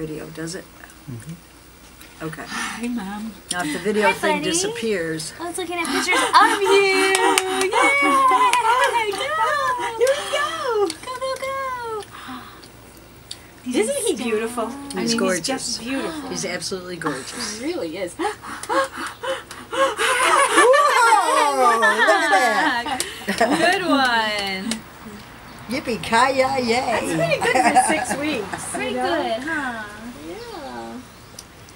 video, does it? Mm-hmm. Okay. Hi, Mom. Now, if the video Hi, thing buddy. disappears, I was looking at pictures of you. Yay! Oh go! Here we go. Go, go, go! Isn't he beautiful? I He's mean, he's gorgeous. just beautiful. he's absolutely gorgeous. He really is. Whoa! Look at that! Good one. Yippee ki yay! Pretty good for six weeks. Pretty you know? good, huh? Yeah.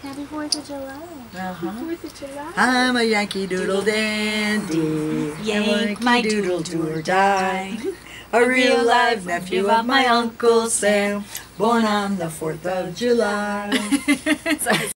Happy 4th of July. Uh-huh. Fourth of July. I'm a Yankee Doodle Dandy. Yank a my Yankee doodle do or or die. A real live nephew of my Uncle Sam, born on the 4th of July.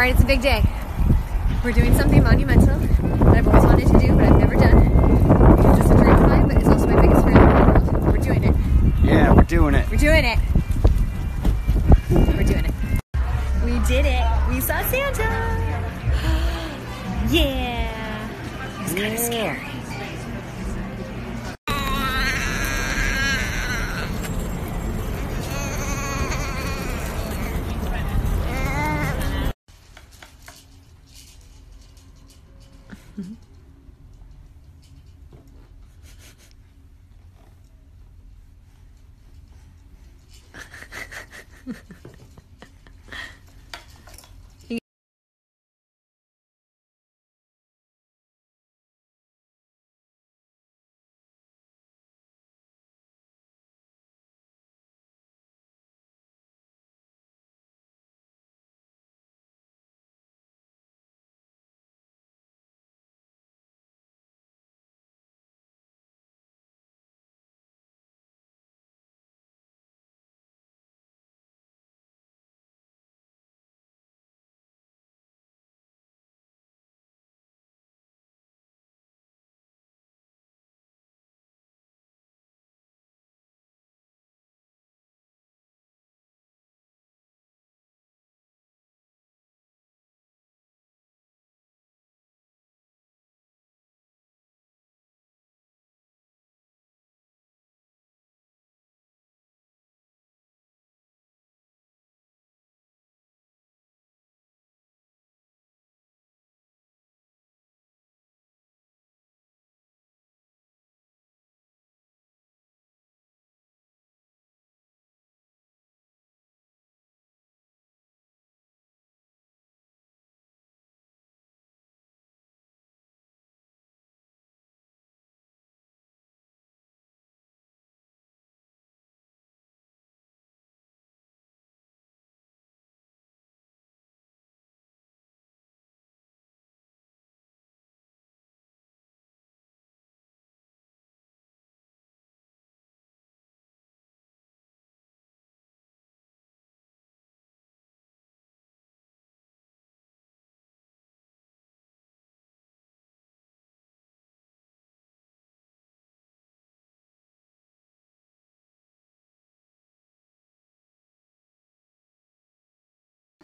All right, it's a big day. We're doing something monumental that I've always wanted to do, but I've never done. It's a dream of mine, but it's also my biggest fear in the world. We're doing it. Yeah, we're doing it. We're doing it. We're doing it. We did it. We saw Santa. yeah. It was kind of scary.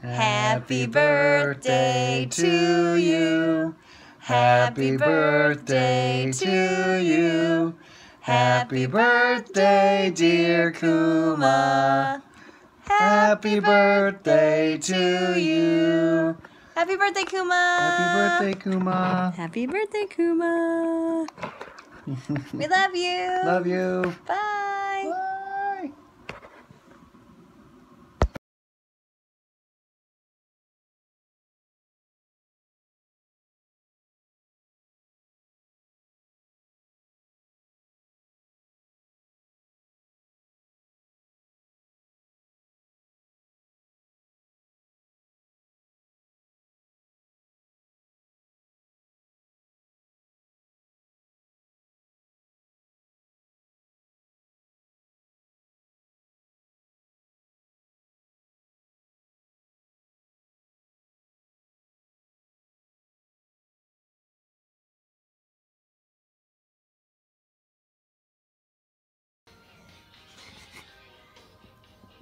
Happy birthday to you. Happy birthday to you. Happy birthday, dear Kuma. Happy birthday to you. Happy birthday, Kuma. Happy birthday, Kuma. Happy birthday, Kuma. we love you. Love you. Bye.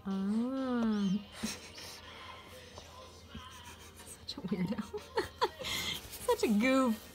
Oh. Such a weirdo. Such a goof.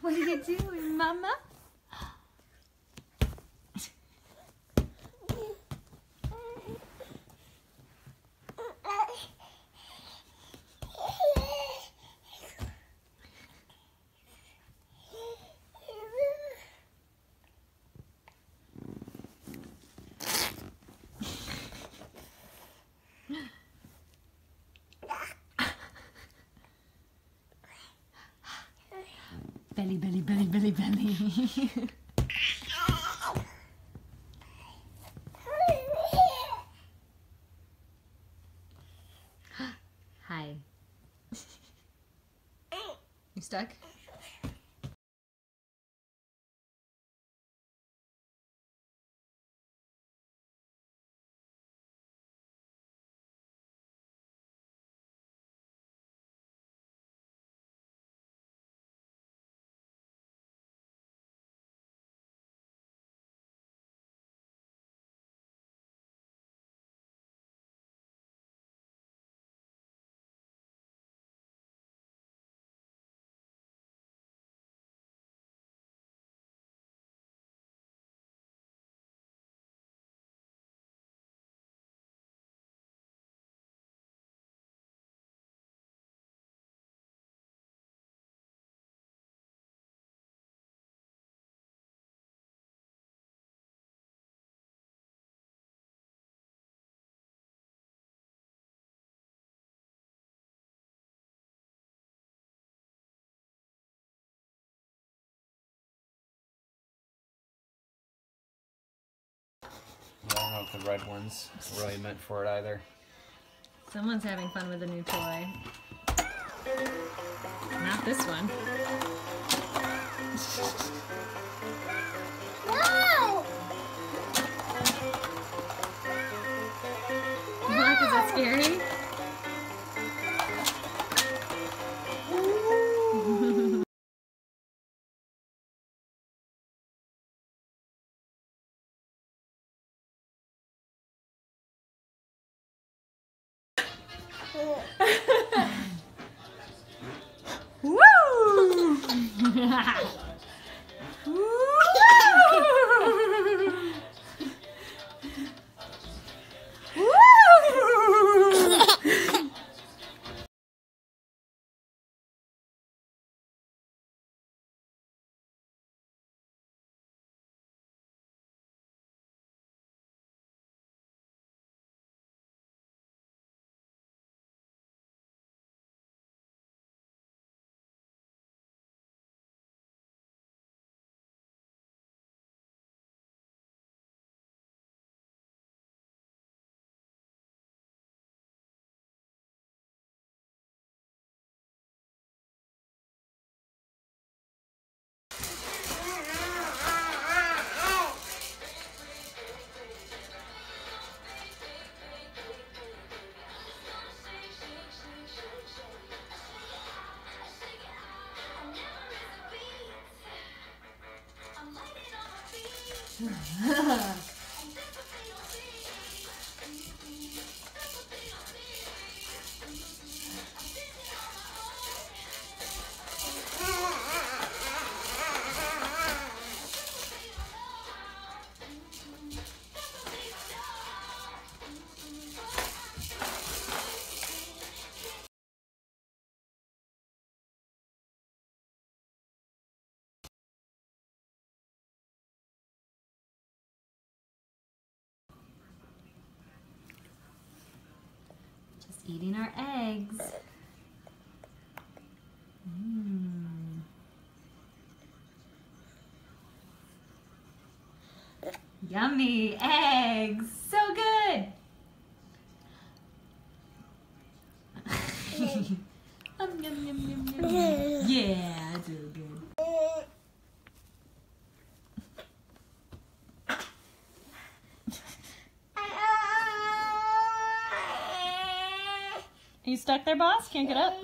What are you doing, Mama? Belly, belly, belly, belly, belly. I don't know if the red one's really meant for it either. Someone's having fun with a new toy. Not this one. No! Mark, is that scary? Woo! eating our eggs. Mm. Yummy eggs. So good. um, yum, yum, yum. Yeah, so good. You stuck there, boss? Can't get up?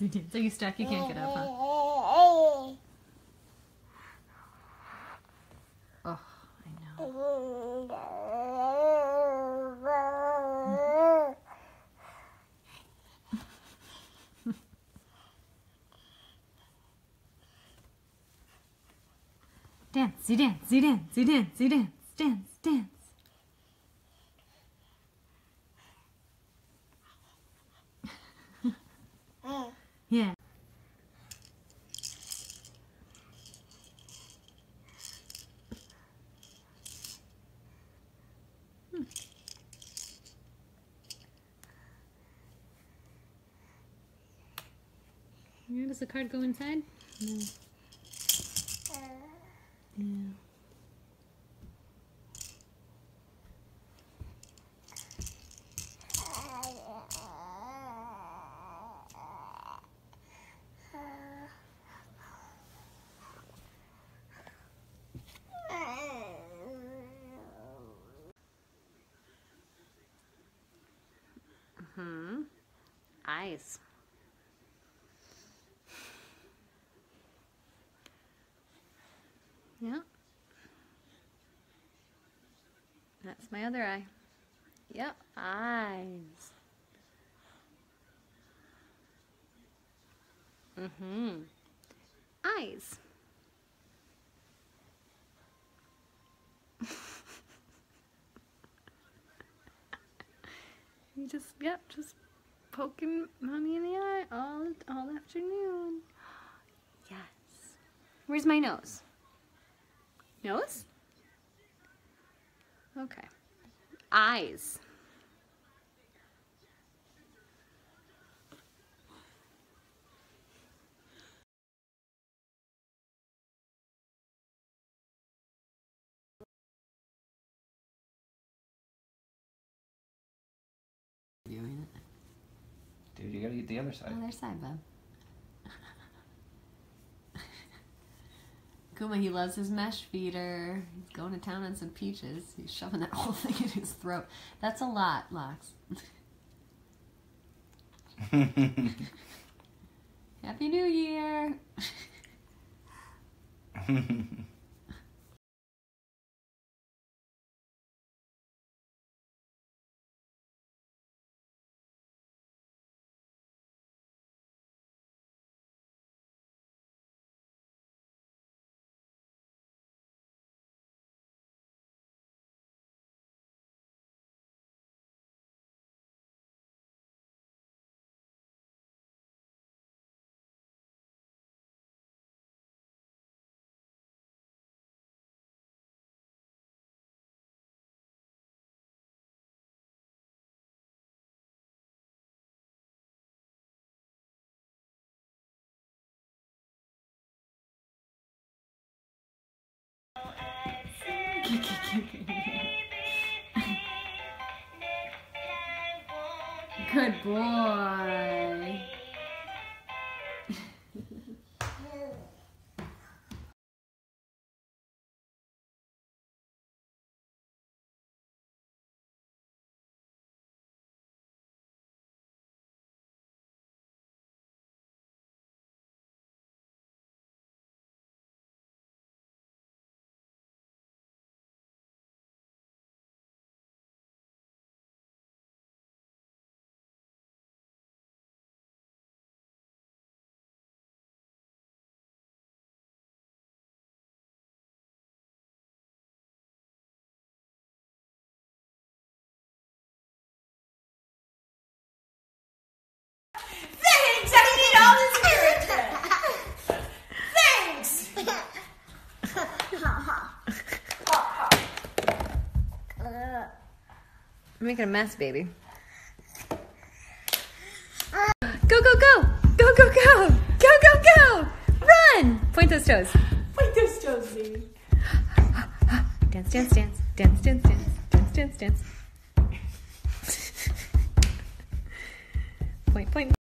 Are you stuck? You can't get up, huh? Oh, I know. Dancey, dancey, dancey, dancey, dance, dance, dance. Yeah. Hmm. Yeah, does the card go inside? No. Yeah. Hmm. Eyes. Yeah. That's my other eye. Yep, eyes. Mm-hmm. Eyes. You just, yep, just poking mommy in the eye all, all afternoon. Yes. Where's my nose? Nose? Okay. Eyes. Viewing it. Dude, you gotta eat the other side. Other side, bub. Kuma, he loves his mesh feeder. He's going to town on some peaches. He's shoving that whole thing in his throat. That's a lot, Lox. Happy New Year! Good boy. I'm making a mess, baby. Go, go, go! Go, go, go! Go, go, go! Run! Point those toes. Point those toes, baby. Dance, dance, dance. Dance, dance, dance. Dance, dance, dance. point, point.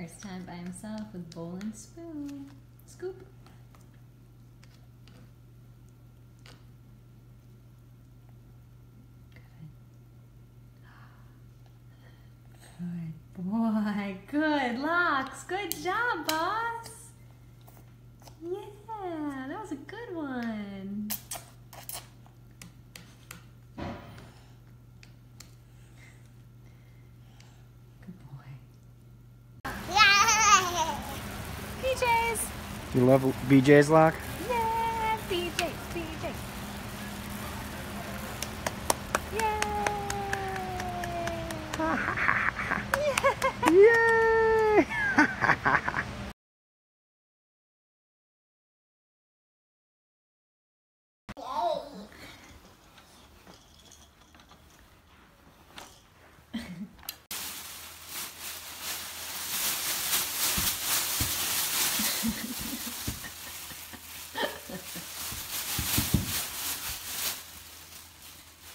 First time by himself with bowl and spoon. Scoop. Good boy. Good locks. Good job, boss. Yeah, that was a good one. Good boy. PJs. You love BJ's Loch? Yeah, BJ, BJ. Yay! Yay!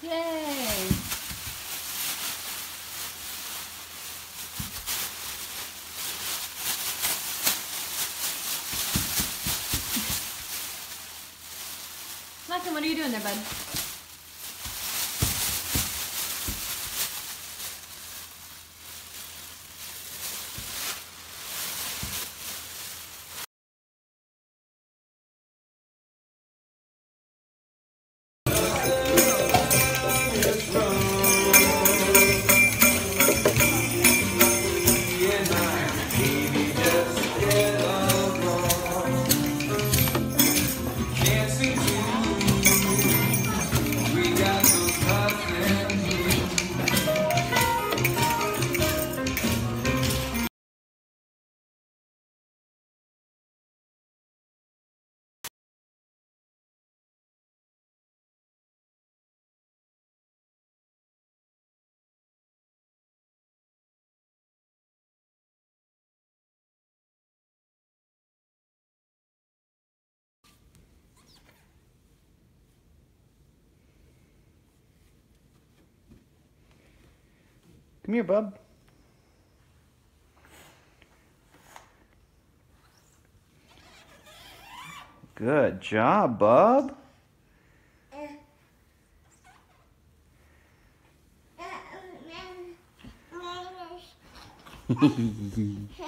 Yay! Malcolm, what are you doing there, bud? Come here, bub. Good job, bub.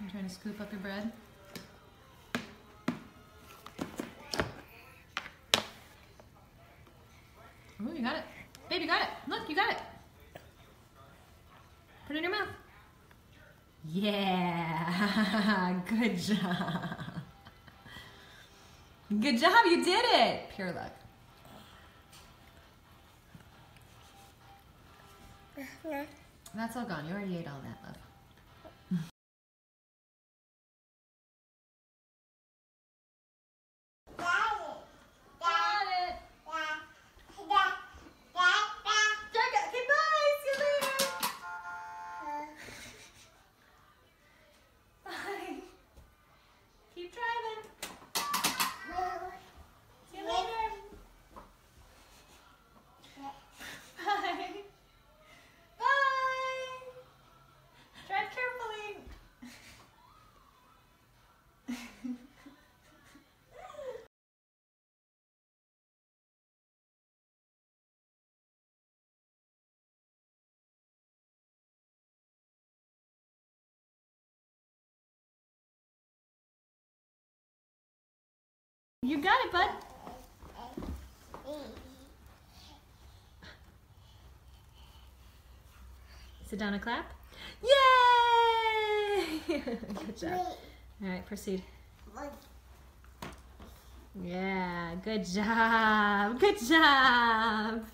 I'm trying to scoop up your bread. Oh, you got it. Babe, you got it. Look, you got it. Put it in your mouth. Yeah, good job. Good job, you did it. Pure luck. Uh-huh. That's all gone. You already ate all that, love. You got it, bud. Sit down and clap. Yay! good job. All right, proceed. Yeah, good job. Good job.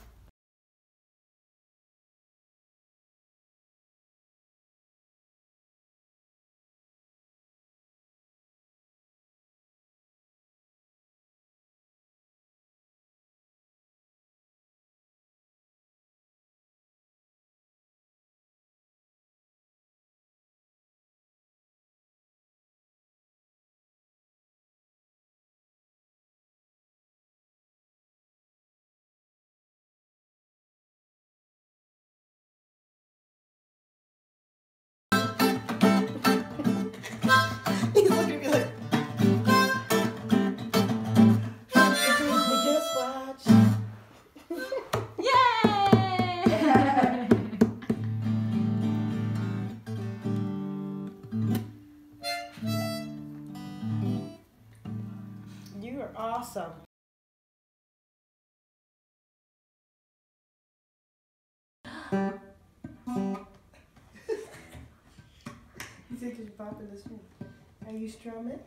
Are you strumming?